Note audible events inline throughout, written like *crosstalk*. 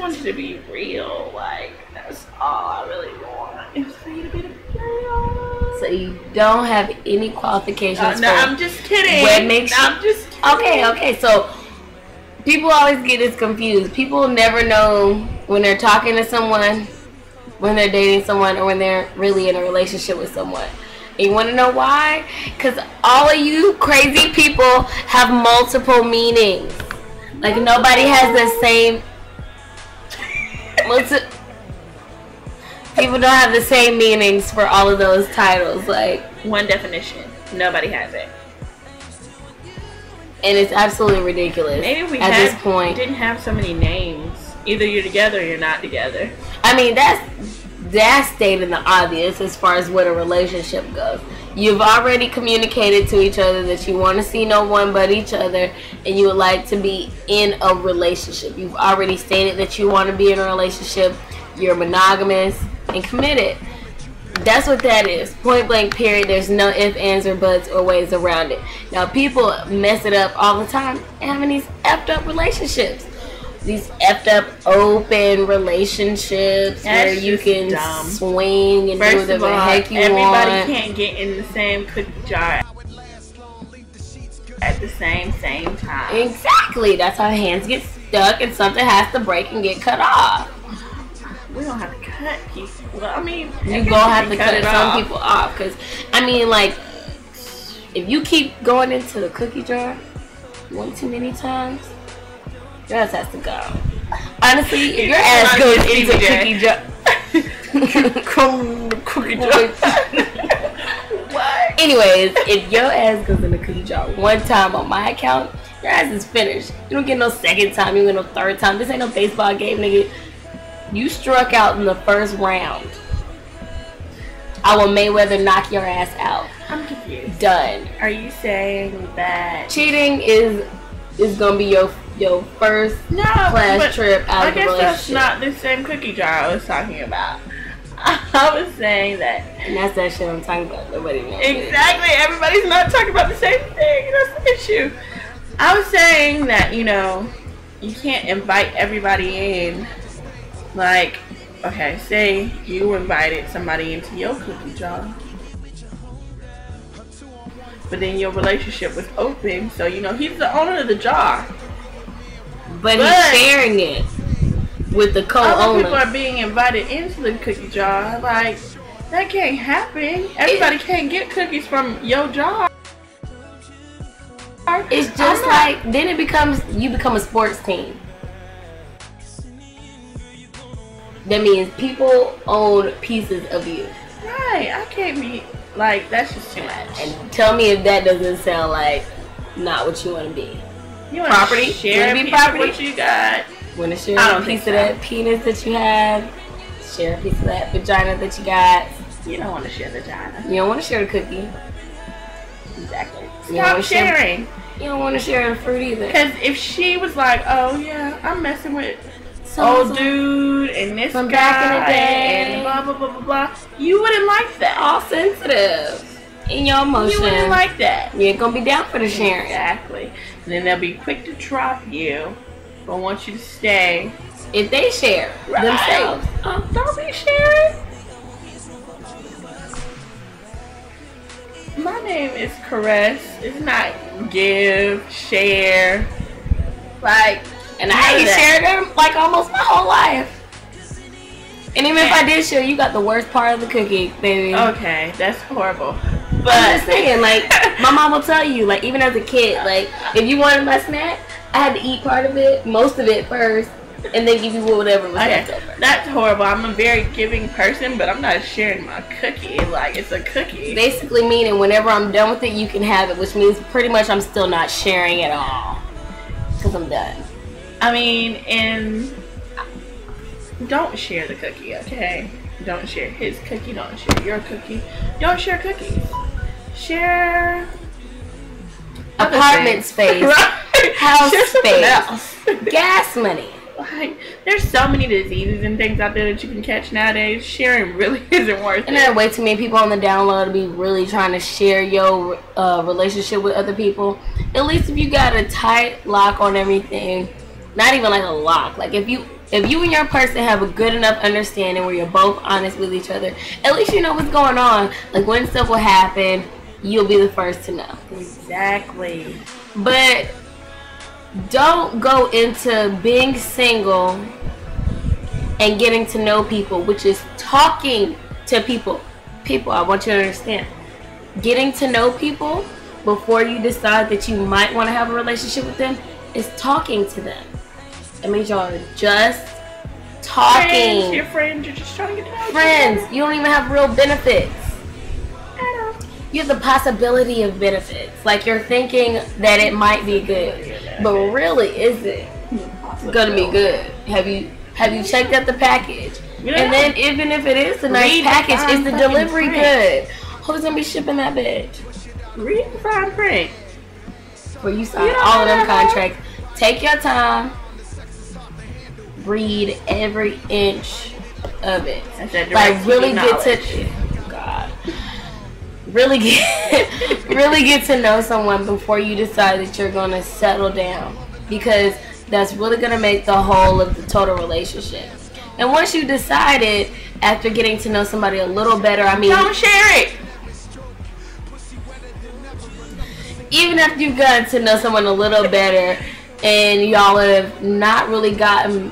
want it to be real. Like that's all I really want is for you to be the real. So you don't have any qualifications. Uh, no, for I'm just kidding. What makes you- I'm just kidding. Okay, okay. So people always get this confused. People never know when they're talking to someone, when they're dating someone, or when they're really in a relationship with someone. And you want to know why? Because all of you crazy people have multiple meanings. Like nobody has the same. What's it? People don't have the same meanings for all of those titles. Like, One definition. Nobody has it. and it's absolutely ridiculous. Maybe we at had, this point. didn't have so many names. Either you're together or you're not together. I mean, that's that's stating the obvious as far as what a relationship goes. You've already communicated to each other that you want to see no one but each other, and you would like to be in a relationship. You've already stated that you want to be in a relationship. You're monogamous and committed. That's what that is. Point blank. Period. There's no ifs, ands, or buts or ways around it. Now, people mess it up all the time, having these effed up relationships these effed up open relationships where you can dumb. swing and do whatever of the all, heck you everybody want. can't get in the same cookie jar at the same same time. Exactly. That's how hands get stuck and something has to break and get cut off. We don't have to cut people. Well, I mean, You gonna have to cut, it some off. people off because I mean, like, if you keep going into the cookie jar one too many times, your ass has to go. Honestly, if your ass goes to into cookie jar. *laughs* *laughs* Come cookie jar. what? Anyways, if your ass goes in the cookie jar one time on my account, your ass is finished. You don't get no second time, you don't get no third time. This ain't no baseball game, nigga. You struck out in the first round. I will Mayweather knock your ass out. I'm confused. Done. Are you saying that? Cheating is is gonna be your your first No, class trip out I of the guess that's not the same cookie jar I was talking about. *laughs* I was saying that and that's that shit I'm talking about. Nobody knows. it. Exactly. Everybody's not talking about the same thing. That's the issue. I was saying that, you know, you can't invite everybody in. Like, okay, say you invited somebody into your cookie jar. But then your relationship was open, so you know he's the owner of the jar. But, But- he's sharing it with the Other people co-owner. are being invited into the cookie jar. Like, that can't happen. Everybody can't get cookies from your jar. It's just like then it becomes you become a sports team. That means people own pieces of you. Right, I can't be like that's just too much. And tell me if that doesn't sound like not what you want to be. You wanna property? share a piece of property? what you got. Want to share I a don't piece think of that penis that you have? Share a piece of that vagina that you got. You don't want to share the vagina. You don't want to share the cookie. Exactly. You don't Stop share- sharing. You don't want to share the fruit either. Because if she was like, "Oh yeah, I'm messing with So- old so- dude and this From guy back in the day. and blah blah blah blah blah," you wouldn't like that. all sensitive in your emotions. You wouldn't like that. you ain't gonna be down for the sharing. Exactly. And then they'll be quick to drop you, but want you to stay. If they share Right. themselves, Oh, uh, don't be sharing. My name is Caress. It's not give, share. Like, and I ain't shared them like almost my whole life. And even if I did share, you got the worst part of the cookie, baby. Okay, that's horrible. But I'm just saying, like, *laughs* my mom will tell you, like, even as a kid, like, if you wanted my snack, I had to eat part of it, most of it first, and then give you whatever was Okay, left over. that's horrible. I'm a very giving person, but I'm not sharing my cookie. Like it's a cookie. Basically meaning whenever I'm done with it, you can have it, which means pretty much I'm still not sharing at all. Because I'm done. I mean, and don't share the cookie, okay? Don't share his cookie. Don't share your cookie. Don't share cookies. Share Apartment space, *laughs* right? house space. gas money. like, there's so many diseases and things out there that you can catch nowadays. Sharing really *laughs* isn't worth And it. there are way too many people on the download to be really trying to share your uh, relationship with other people. At least if you got a tight lock on everything, not even like a lock. Like if you If you and your person have a good enough understanding where you're both honest with each other, at least you know what's going on. Like when stuff will happen, you'll be the first to know. Exactly. But don't go into being single and getting to know people, which is talking to people. People, I want you to understand. Getting to know people before you decide that you might want to have a relationship with them is talking to them. It means y'all are just talking. Friends, your friends, you're just trying to get to know Friends, you don't even have real benefits. You have the possibility of benefits. Like you're thinking that it might be good, but really, is it gonna be good? Have you have you checked out the package? Yeah. And then even if it is a nice Read package, is the delivery print. good? Who's gonna be shipping that bitch? Read the fine print. Where you sign You all of them contracts. Take your time. Read every inch of it. Like really get to. Really get *laughs* really get to know someone before you decide that you're gonna settle down. Because that's really gonna make the whole of the total relationship. And once you decided after getting to know somebody a little better, I mean Don't share it. even after you've gotten to know someone a little better and y'all have not really gotten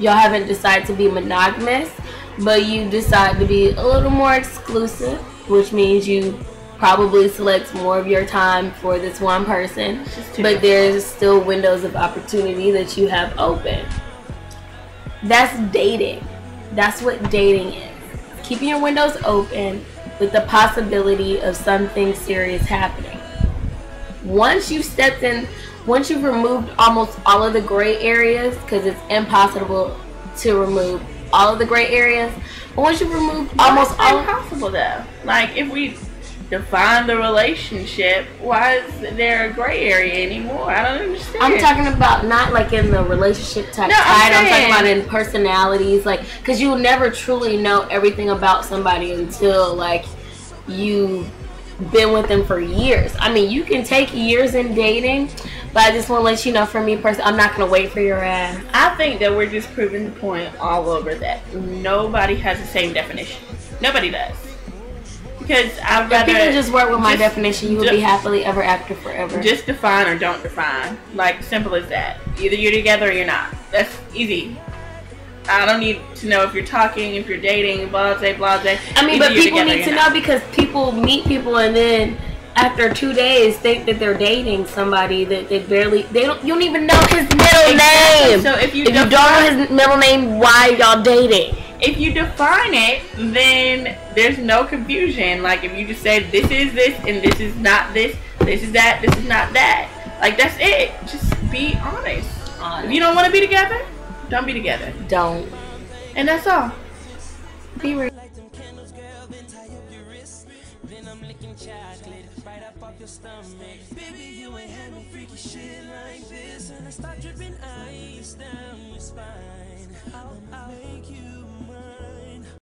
y'all haven't decided to be monogamous but you decide to be a little more exclusive which means you probably select more of your time for this one person but there's still windows of opportunity that you have open. That's dating. That's what dating is. Keeping your windows open with the possibility of something serious happening. Once you've stepped in, once you've removed almost all of the gray areas, because it's impossible to remove all of the gray areas, but once you remove almost all, impossible though. Like if we define the relationship, why is there a gray area anymore? I don't understand. I'm talking about not like in the relationship type No, I'm side. I'm, talking about in personalities, like because you'll never truly know everything about somebody until like you've been with them for years. I mean, you can take years in dating, but I just want to let you know, for me personally, I'm not gonna wait for your ass. I think that we're just proving the point all over that nobody has the same definition. Nobody does. Because I'd If people just work with my just- definition, you will be happily ever after forever. Just define or don't define. Like simple as that. Either you're together or you're not. That's easy. I don't need to know if you're talking, if you're dating, blah blah blah. blah. I mean, Either but people together need to not. know because people meet people and then after two days think that they're dating somebody that they barely they don't you don't even know his middle Exactly. name. So if you if you don't know his middle name, why y'all dating? if you define it, then there's no confusion. Like if you just say this is this and this is not this, this is that, this is not that. Like that's it. Just be honest. If you don't want to be together, don't be together. Don't And that's all. be real. Light them candles, girl, then tie up your wrist. Then I'm licking chocolate right up off your stomach. Baby, you ain't had no freaky shit like this. And I start dripping ice down your spine. I'll, I'll make you